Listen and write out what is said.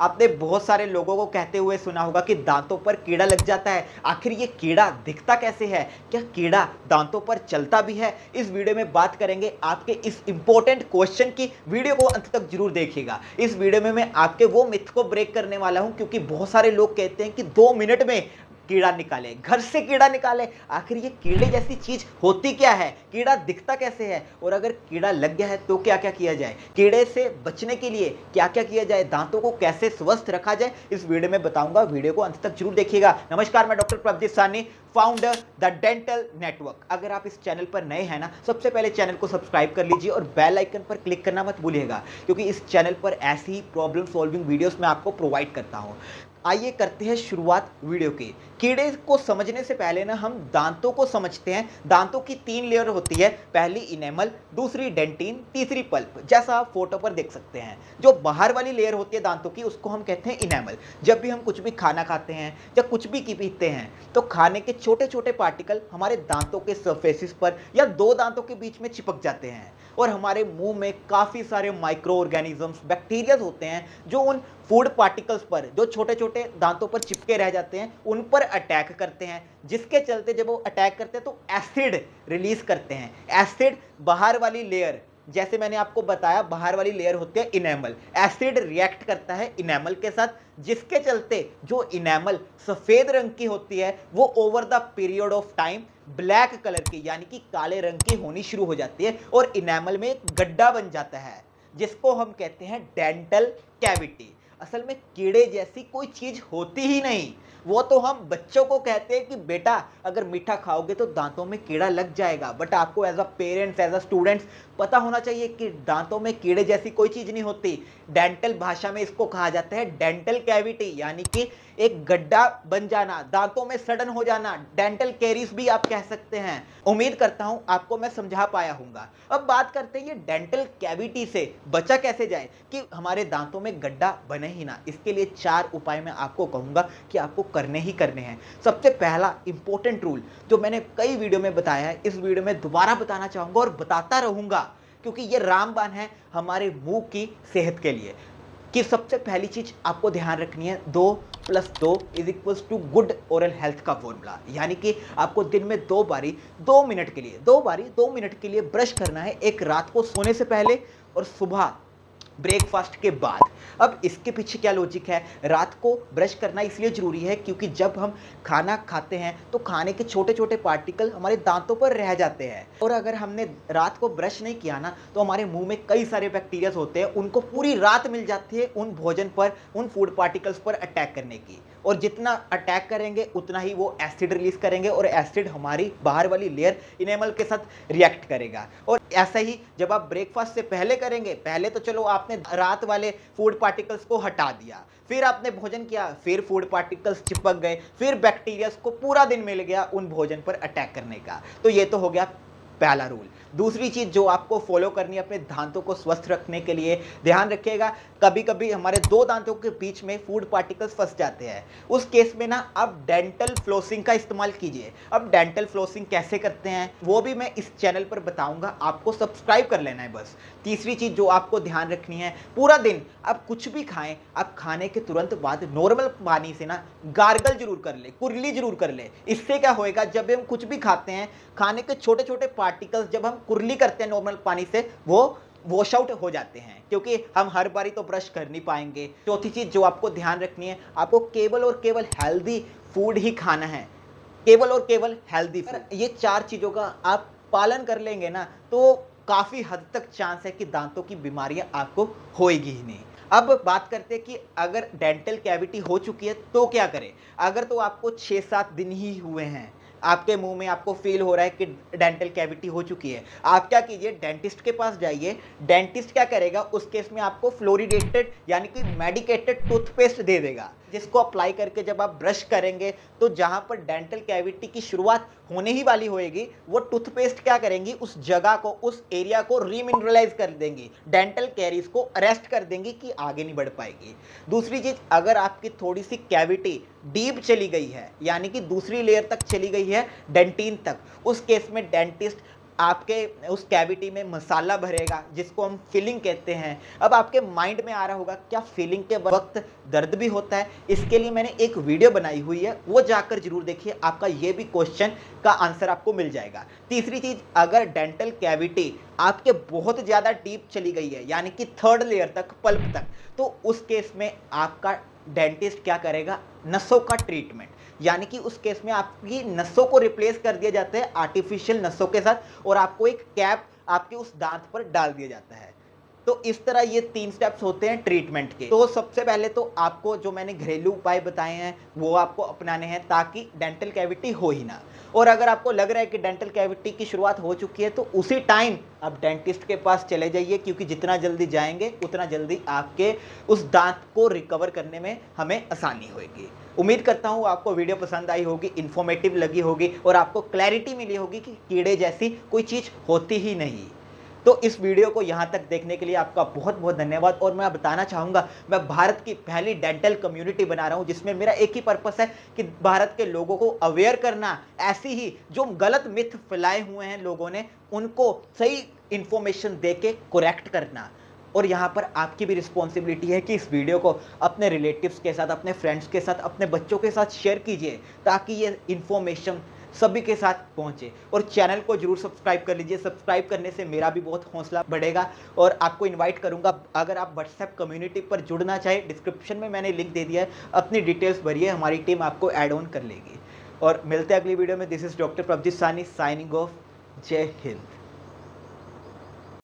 आपने बहुत सारे लोगों को कहते हुए सुना होगा कि दांतों पर कीड़ा लग जाता है। आखिर ये कीड़ा दिखता कैसे है? क्या कीड़ा दांतों पर चलता भी है? इस वीडियो में बात करेंगे आपके इस इंपॉर्टेंट क्वेश्चन की। वीडियो को अंत तक ज़रूर देखिएगा। इस वीडियो में मैं आपके वो मिथ को ब्रेक करने वाला हूँ, क्योंकि बहुत सारे लोग कहते हैं कि दो मिनट में कीड़ा निकाले, घर से कीड़ा निकाले। आखिर ये कीड़े जैसी चीज़ होती क्या है? कीड़ा दिखता कैसे है? और अगर कीड़ा लग गया है तो क्या क्या किया जाए? कीड़े से बचने के लिए क्या क्या किया जाए? दांतों को कैसे स्वस्थ रखा जाए? इस वीडियो में बताऊँगा। वीडियो को अंत तक ज़रूर देखिएगा। नमस्कार, मैं डॉक्टर प्रभजीत सानी फाउंडर द डेंटल नेटवर्क अगर आप इस चैनल पर नए हैं ना, सबसे पहले चैनल को सब्सक्राइब कर लीजिए और बेल आइकन पर क्लिक करना मत भूलिएगा, क्योंकि इस चैनल पर ऐसी ही प्रॉब्लम सॉल्विंग वीडियोस मैं आपको प्रोवाइड करता हूँ। आइए करते हैं शुरुआत वीडियो की। कीड़े को समझने से पहले ना हम दांतों को समझते हैं। दांतों की तीन लेयर होती है, पहली इनेमल दूसरी डेंटिन तीसरी पल्प जैसा आप फ़ोटो पर देख सकते हैं। जो बाहर वाली लेयर होती है दांतों की, उसको हम कहते हैं इनेमल जब भी हम कुछ भी खाना खाते हैं या कुछ भी की पीते हैं तो खाने के छोटे छोटे पार्टिकल हमारे दांतों के सर्फेसिस पर या दो दांतों के बीच में चिपक जाते हैं। और हमारे मुँह में काफ़ी सारे माइक्रो ऑर्गेनिजम्स बैक्टीरियाज होते हैं, जो उन फ़ूड पार्टिकल्स पर, जो छोटे छोटे दांतों पर चिपके रह जाते हैं, उन पर अटैक करते हैं। जिसके चलते जब वो अटैक करते हैं तो एसिड रिलीज़ करते हैं। एसिड बाहर वाली लेयर जैसे मैंने आपको बताया, बाहर वाली लेयर होती है इनेमल एसिड रिएक्ट करता है इनेमल के साथ। जिसके चलते जो इनेमल सफ़ेद रंग की होती है, वो over the period of time black colour की, यानी कि काले रंग की होनी शुरू हो जाती है और इनेमल में एक गड्ढा बन जाता है, जिसको हम कहते हैं डेंटल कैविटी असल में कीड़े जैसी कोई चीज़ होती ही नहीं। वो तो हम बच्चों को कहते हैं कि, बेटा, अगर मीठा खाओगे तो दांतों में कीड़ा लग जाएगा। बट आपको as a parents as a students पता होना चाहिए कि दांतों में कीड़े जैसी कोई चीज़ नहीं होती। डेंटल भाषा में इसको कहा जाता है डेंटल कैविटी यानी कि एक गड्ढा बन जाना, दांतों में सडन हो जाना डेंटल कैरीज भी आप कह सकते हैं। उम्मीद करता हूँ आपको मैं समझा पाया हूँगा अब बात करते हैं ये डेंटल कैविटी से बचा कैसे जाए, कि हमारे दांतों में गड्ढा बने ही ना। इसके लिए चार उपाय मैं आपको कहूँगा कि आपको करने ही करने हैं। सबसे पहला इंपॉर्टेंट रूल जो मैंने कई वीडियो में बताया है, इस वीडियो में दोबारा बताना चाहूँगा और बताता रहूँगा, क्योंकि ये रामबान है हमारे मुँह की सेहत के लिए। कि सबसे पहली चीज़ आपको ध्यान रखनी है, दो प्लस दो is equal to good oral health का फॉर्मूला यानी कि आपको दिन में दो बारी, दो मिनट के लिए, दो बारी, दो मिनट के लिए ब्रश करना है, एक रात को सोने से पहले और सुबह ब्रेकफास्ट के बाद। अब इसके पीछे क्या लॉजिक है? रात को ब्रश करना इसलिए ज़रूरी है क्योंकि जब हम खाना खाते हैं तो खाने के छोटे छोटे पार्टिकल हमारे दांतों पर रह जाते हैं। और अगर हमने रात को ब्रश नहीं किया ना तो हमारे मुँह में कई सारे बैक्टीरियाज होते हैं, उनको पूरी रात मिल जाती है उन भोजन पर, उन फ़ूड पार्टिकल्स पर अटैक करने की। और जितना अटैक करेंगे, उतना ही वो एसिड रिलीज़ करेंगे और एसिड हमारी बाहर वाली लेयर इनेमल के साथ रिएक्ट करेगा। और ऐसा ही जब आप ब्रेकफास्ट से पहले करेंगे, पहले तो चलो आपने रात वाले फ़ूड पार्टिकल्स को हटा दिया। फिर आपने भोजन किया, फिर फ़ूड पार्टिकल्स चिपक गए, फिर बैक्टीरियाज को पूरा दिन मिल गया उन भोजन पर अटैक करने का। तो ये तो हो गया पहला रूल दूसरी चीज़ जो आपको फॉलो करनी है अपने दांतों को स्वस्थ रखने के लिए, ध्यान रखिएगा कभी कभी हमारे दो दांतों के बीच में फ़ूड पार्टिकल्स फंस जाते हैं। उस केस में ना, आप डेंटल फ्लोसिंग का इस्तेमाल कीजिए। अब डेंटल फ्लोसिंग कैसे करते हैं, वो भी मैं इस चैनल पर बताऊँगा, आपको सब्सक्राइब कर लेना है बस। तीसरी चीज़ जो आपको ध्यान रखनी है, पूरा दिन आप कुछ भी खाएँ, आप खाने के तुरंत बाद नॉर्मल पानी से ना गार्गल ज़रूर कर ले, कुरली ज़रूर कर ले। इससे क्या होएगा, जब हम कुछ भी खाते हैं, खाने के छोटे छोटे पार्टिकल्स जब हम कुरली करते हैं नॉर्मल पानी से वो वॉश आउट हो जाते हैं। क्योंकि हम हर बारी तो ब्रश कर नहीं पाएँगे। चौथी चीज़ जो आपको ध्यान रखनी है आपको केवल और केवल हेल्दी फ़ूड ही खाना है। केवल और केवल हेल्दी फ़ूड ये चार चीज़ों का आप पालन कर लेंगे ना तो काफ़ी हद तक चांस है कि दांतों की बीमारियाँ आपको होएगी ही नहीं। अब बात करते हैं कि अगर डेंटल कैविटी हो चुकी है तो क्या करें? अगर तो आपको छः सात दिन ही हुए हैं आपके मुँह में आपको फील हो रहा है कि डेंटल कैविटी हो चुकी है। आप क्या कीजिए डेंटिस्ट के पास जाइए। डेंटिस्ट क्या करेगा, उस केस में आपको फ्लोरिडेटेड यानी कि मेडिकेटेड टूथपेस्ट दे देगा। जिसको अप्लाई करके जब आप ब्रश करेंगे तो जहाँ पर डेंटल कैविटी की शुरुआत होने ही वाली होएगी, वो टूथपेस्ट क्या करेंगी? उस जगह को, उस एरिया को रीमिनरलाइज कर देंगी। डेंटल कैरीज को अरेस्ट कर देंगी कि आगे नहीं बढ़ पाएगी। दूसरी चीज़, अगर आपकी थोड़ी सी कैविटी डीप चली गई है, यानी कि दूसरी लेयर तक चली गई है डेंटीन तक, उस केस में डेंटिस्ट आपके उस कैविटी में मसाला भरेगा, जिसको हम फीलिंग कहते हैं। अब आपके माइंड में आ रहा होगा, क्या फीलिंग के वक्त दर्द भी होता है? इसके लिए मैंने एक वीडियो बनाई हुई है, वो जाकर ज़रूर देखिए, आपका ये भी क्वेश्चन का आंसर आपको मिल जाएगा। तीसरी चीज़, अगर डेंटल कैविटी आपके बहुत ज़्यादा डीप चली गई है, यानी कि थर्ड लेयर तक पल्प तक तो उस केस में आपका डेंटिस्ट क्या करेगा? नसों का ट्रीटमेंट यानी कि उस केस में आपकी नसों को रिप्लेस कर दिया जाता है आर्टिफिशियल नसों के साथ, और आपको एक कैप आपके उस दांत पर डाल दिया जाता है। तो इस तरह ये तीन स्टेप्स होते हैं ट्रीटमेंट के। तो सबसे पहले तो आपको जो मैंने घरेलू उपाय बताए हैं, वो आपको अपनाने हैं ताकि डेंटल कैविटी हो ही ना। और अगर आपको लग रहा है कि डेंटल कैविटी की शुरुआत हो चुकी है तो उसी टाइम आप डेंटिस्ट के पास चले जाइए, क्योंकि जितना जल्दी जाएँगे, उतना जल्दी आपके उस दांत को रिकवर करने में हमें आसानी होगी उम्मीद करता हूँ आपको वीडियो पसंद आई होगी इन्फॉर्मेटिव लगी होगी और आपको क्लैरिटी मिली होगी कि कीड़े जैसी कोई चीज़ होती ही नहीं। तो इस वीडियो को यहाँ तक देखने के लिए आपका बहुत बहुत धन्यवाद। और मैं बताना चाहूँगा, मैं भारत की पहली डेंटल कम्युनिटी बना रहा हूँ, जिसमें मेरा एक ही पर्पस है कि भारत के लोगों को अवेयर करना। ऐसी ही जो गलत मिथ फैलाए हुए हैं लोगों ने, उनको सही इन्फॉर्मेशन दे के करेक्ट करना। और यहाँ पर आपकी भी रिस्पॉन्सिबिलिटी है कि इस वीडियो को अपने रिलेटिव्स के साथ, अपने फ्रेंड्स के साथ, अपने बच्चों के साथ शेयर कीजिए, ताकि ये इन्फॉर्मेशन सभी के साथ पहुँचे। और चैनल को ज़रूर सब्सक्राइब कर लीजिए। सब्सक्राइब करने से मेरा भी बहुत हौसला बढ़ेगा। और आपको इन्वाइट करूँगा। अगर आप व्हाट्सएप कम्युनिटी पर जुड़ना चाहें डिस्क्रिप्शन में मैंने लिंक दे दिया है। अपनी डिटेल्स भरिए। हमारी टीम आपको एड ऑन कर लेगी। और मिलते हैं अगली वीडियो में। दिस इज़ डॉक्टर प्रभजीत सानी साइनिंग ऑफ़ जय हिंद